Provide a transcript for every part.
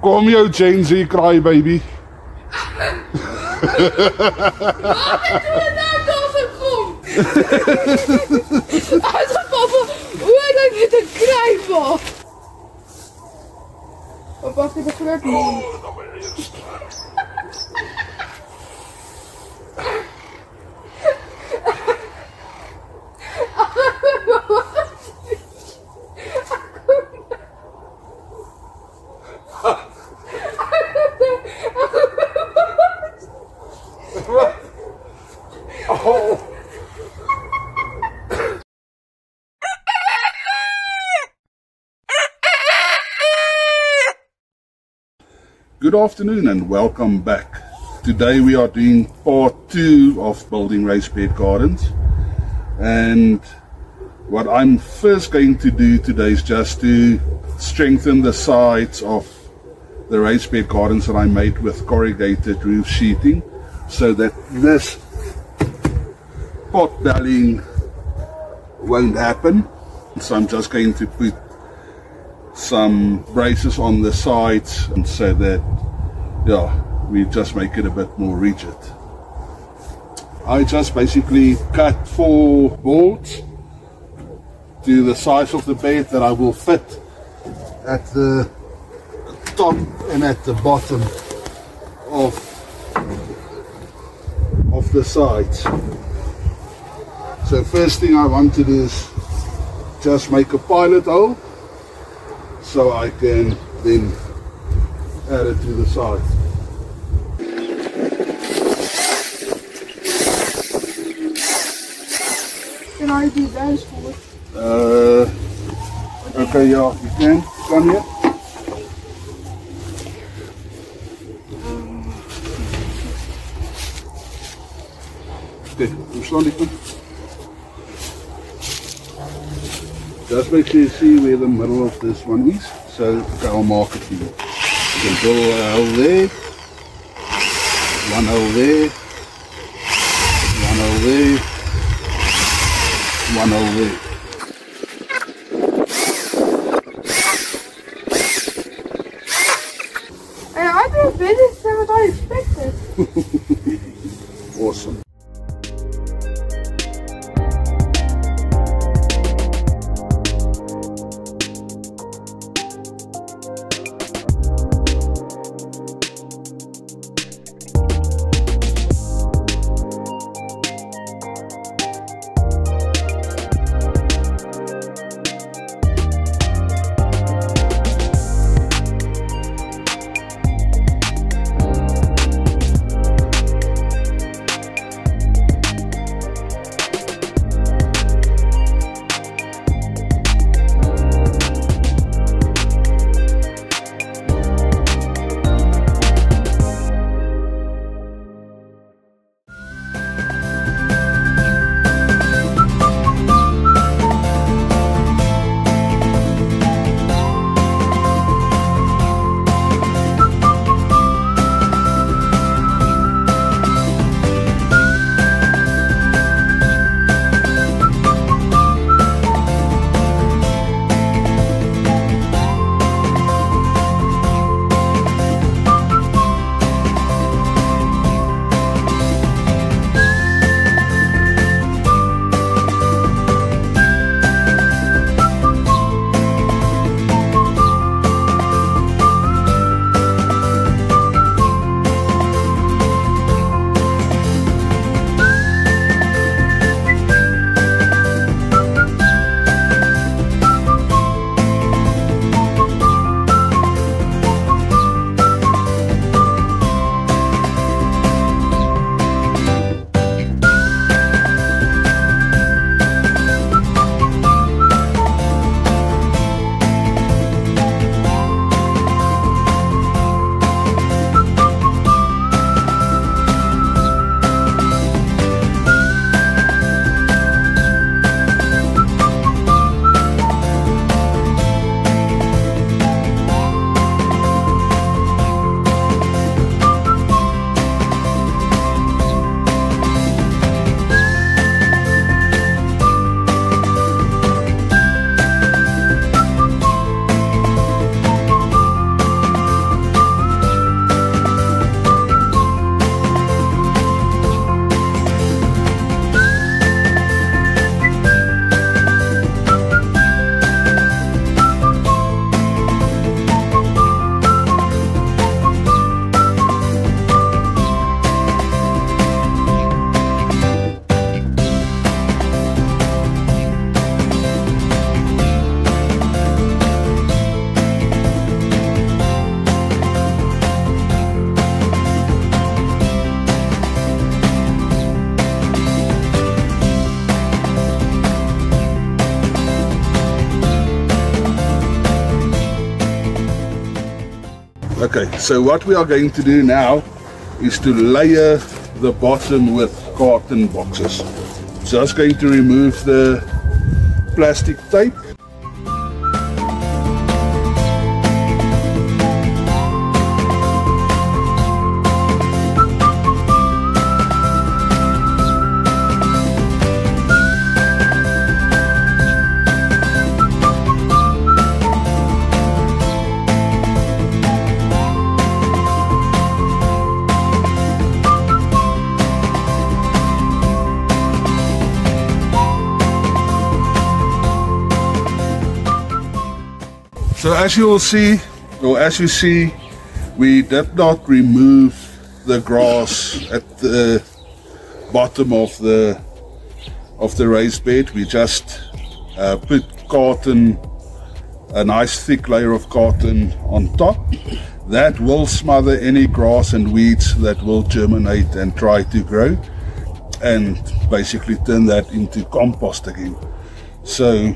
Kom je Jane Z crybaby. Wat ik je nou dat ik kom? Uitgevallen, hoe dat je te krijgen. Wat was ik heb gewerkt. Good afternoon and welcome back. Today we are doing part two of building raised bed gardens. And what I'm first going to do today is just to strengthen the sides of the raised bed gardens that I made with corrugated roof sheeting so that this pot bellying won't happen. So I'm just going to put some braces on the sides and so that yeah we just make it a bit more rigid. I just basically cut four boards to the size of the bed that I will fit at the top and at the bottom of of the sides so first thing I want to do is just make a pilot hole so I can then add it to the side. Can I do those for Uh, okay, yeah, you can. Come here. Okay, hoe staan die goed? Just make sure you see where the middle of this one is. So I'll mark it for you. You can drill a hole there, one hole there, one hole there, one hole there. And I did better than what I expected. Awesome. Okay, so what we are going to do now is to layer the bottom with carton boxes. Just going to remove the plastic tape So as you will see, or as you see, we did not remove the grass at the bottom of the of the raised bed. We just uh, put carton, a nice thick layer of carton on top. That will smother any grass and weeds that will germinate and try to grow and basically turn that into compost again. So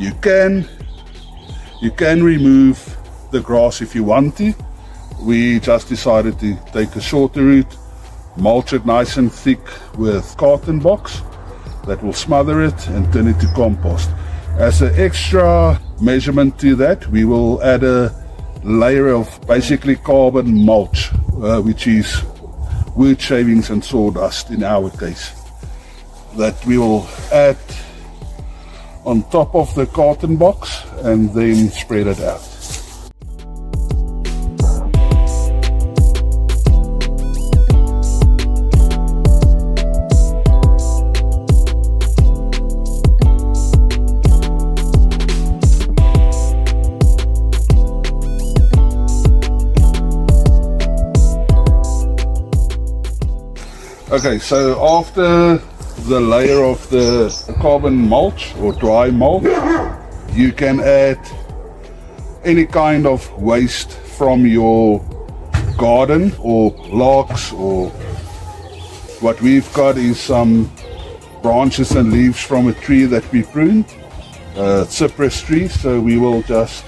you can you can remove the grass if you want to. We just decided to take a shorter route, mulch it nice and thick with carton box that will smother it and turn it to compost. As an extra measurement to that, we will add a layer of basically carbon mulch, uh, which is wood shavings and sawdust in our case, that we will add on top of the carton box and then spread it out. Okay, so after the layer of the carbon mulch or dry mulch, you can add any kind of waste from your garden or logs or what we've got is some branches and leaves from a tree that we pruned, a cypress tree, so we will just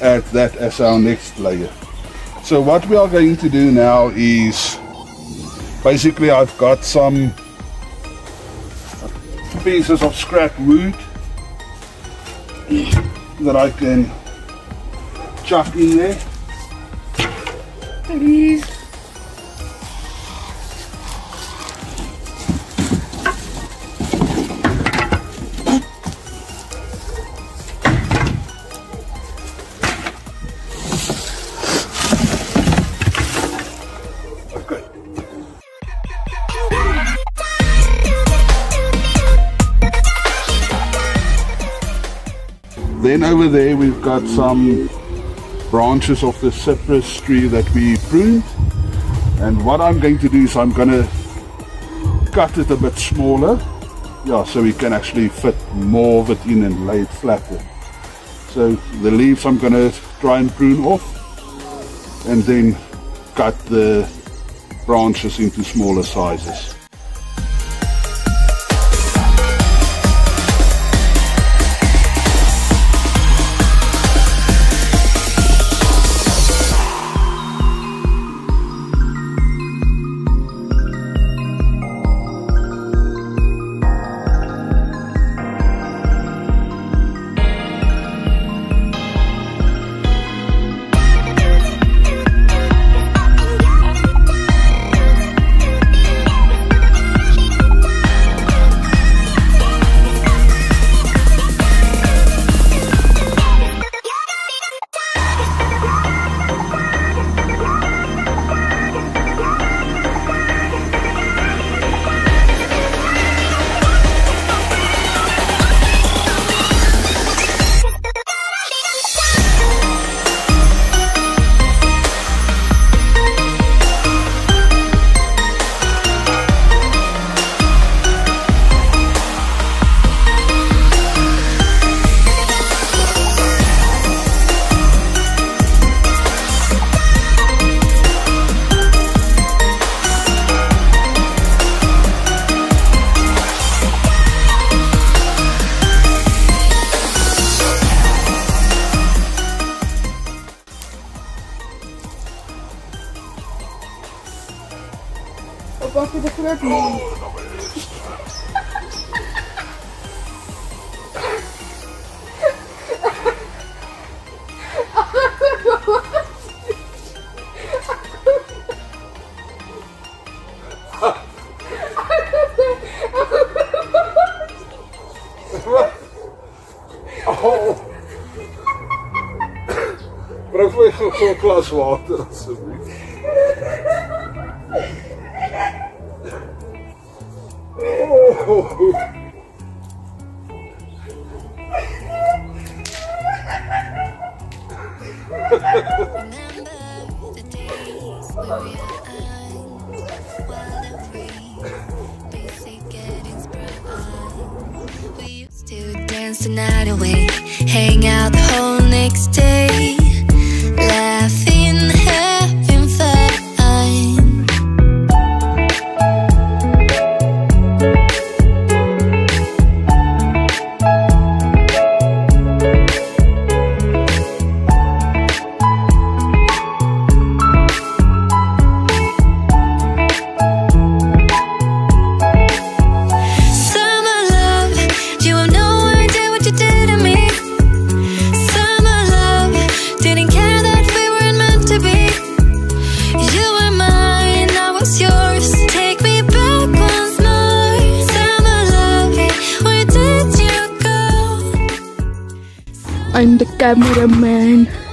add that as our next layer. So what we are going to do now is basically I've got some pieces of scrap wood that I can chuck in there. Please. Okay. Over there we've got some branches of the cypress tree that we pruned. And what I'm going to do is I'm going to cut it a bit smaller. Yeah, so we can actually fit more of it in and lay it flatter. So the leaves I'm going to try and prune off and then cut the branches into smaller sizes. Eu gosto de flor Para que foi com a Klaus Walter? Used to dance the night away, hang out the whole next day, cameraman.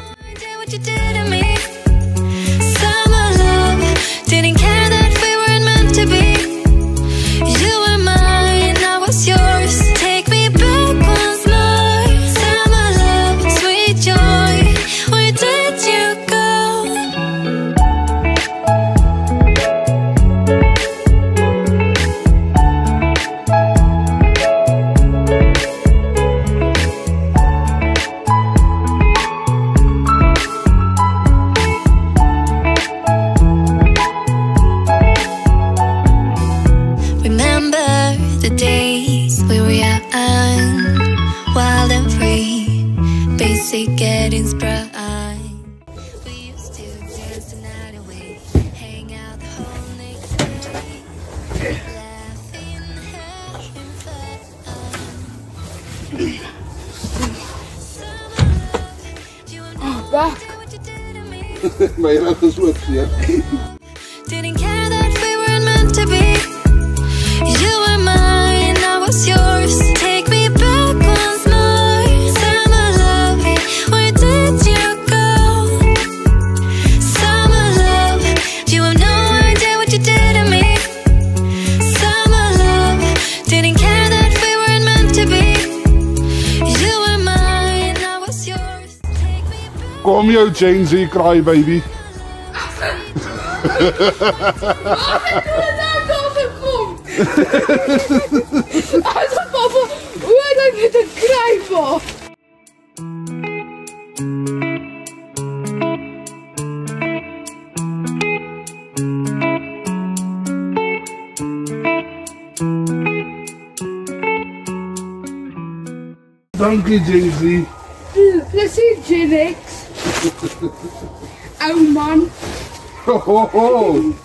Mainan 啊 back. Kom jou Gen Z cry baby. Inderdaad, als het komt. Als het papa, hoe dan met een kruipen. Dankie Gen Z. Jirex. Oude man. Ho, ho,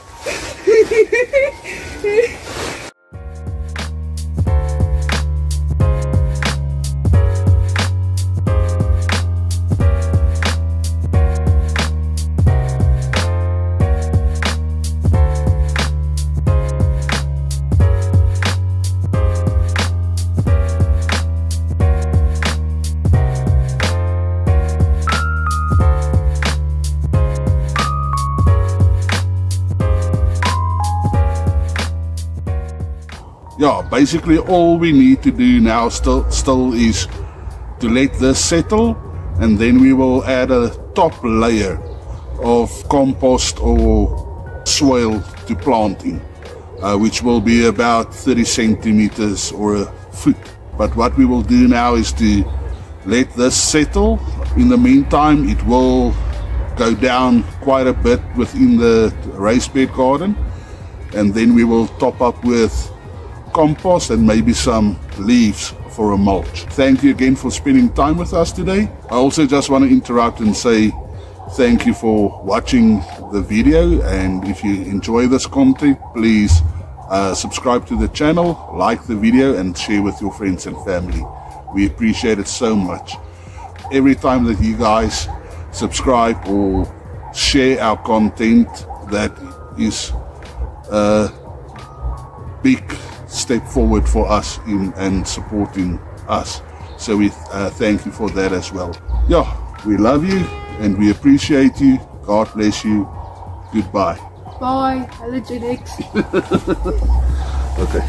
Yeah, basically all we need to do now still still is to let this settle and then we will add a top layer of compost or soil to planting, uh, which will be about 30 centimeters or a foot. But what we will do now is to let this settle. In the meantime, it will go down quite a bit within the raised bed garden, and then we will top up with compost and maybe some leaves for a mulch. Thank you again for spending time with us today. I also just want to interrupt and say thank you for watching the video. And if you enjoy this content, please uh, subscribe to the channel, like the video, and share with your friends and family. We appreciate it so much. Every time that you guys subscribe or share our content, that is a big step forward for us in and supporting us. So we uh, thank you for that as well. Yeah, we love you and we appreciate you. God bless you. Goodbye. Bye. Allergenics. Okay.